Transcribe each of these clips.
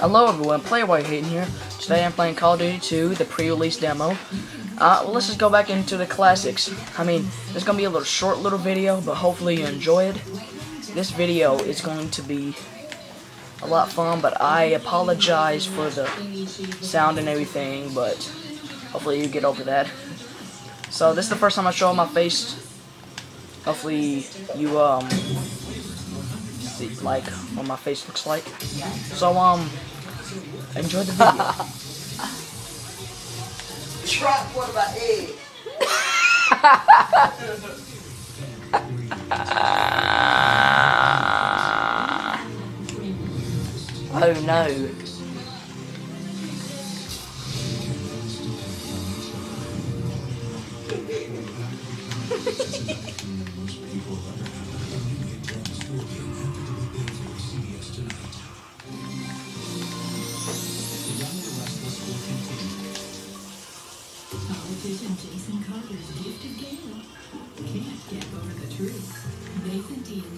Hello everyone, Playboy Hayden here. Today I'm playing Call of Duty 2, the pre-release demo. Uh, well, let's just go back into the classics. I mean, it's going to be a little short little video, but hopefully you enjoy it. This video is going to be a lot fun, but I apologize for the sound and everything, but hopefully you get over that. So this is the first time I show my face. Hopefully you, um, see, like, what my face looks like. So, um, enjoy the video. Trap one of my egg. oh no.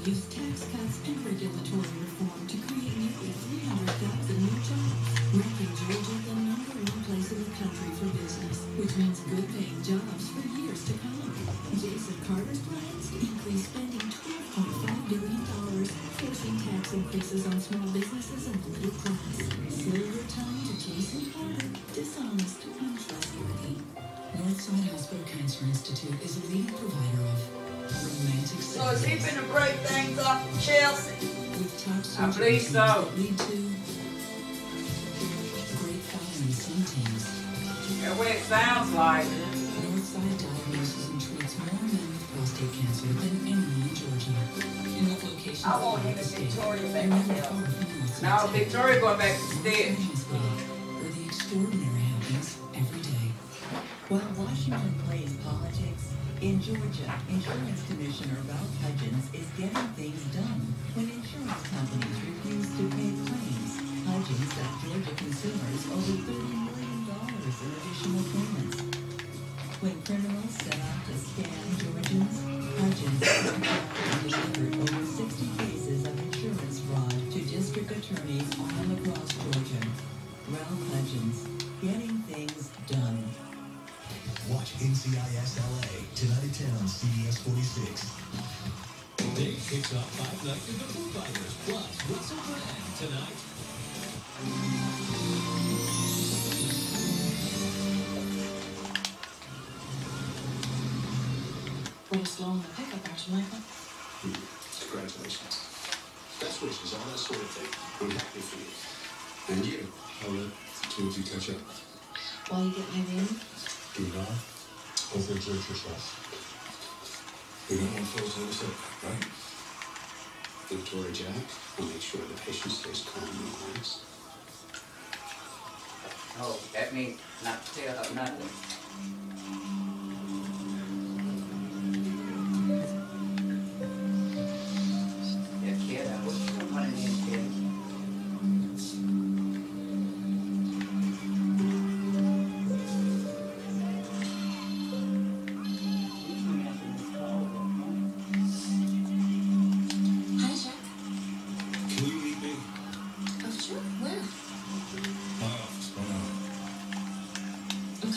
Used tax cuts and regulatory reform to create nearly 300,000 new jobs, making Georgia the number one place in the country for business, which means good paying jobs for years to come. Jason Carter's plans increase spending $12.5 billion, forcing tax increases on small businesses and the middle class. Your time to Jason Carter, dishonest, untrustworthy. Northside Hospital Cancer Institute is a leading provider of romantic So is he services finna break things off of Chelsea? with I surgery believe so. that lead great following some teams. That's what it sounds like. Northside diagnoses and treats more men with prostate cancer than anyone in Georgia. In what locations I want him throughout the to Victoria they're back never here. far from Northside Now Victoria going back to stitch. Hospital, where the extraordinary happens every day. While Washington plays politics, in Georgia, Insurance Commissioner Ralph Hudgens is getting things done when insurance companies refuse to pay claims. Hudgens got Georgia consumers over $30 million in additional payments. When criminals set out to scam Georgians, Hudgens delivered over 60 cases of insurance fraud to district attorneys all across Georgia. Ralph Hudgens, getting things done. Watch NCIS LA tonight at 10 on CBS 46. Dave kicks off five nights of the Foo Fighters plus Russell Brand tonight. Little slow on the pickup, aren't you, Michael? Congratulations. Best wishes, all that sort of thing. I'm happy for you. And you. I'll let the two of you catch up. While you get my name, Do it all. Both exert your trust. We don't want folks to upset, right? Victoria Jack will make sure the patient stays calm and relaxed. Oh, that means not to tell her nothing.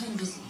I'm busy.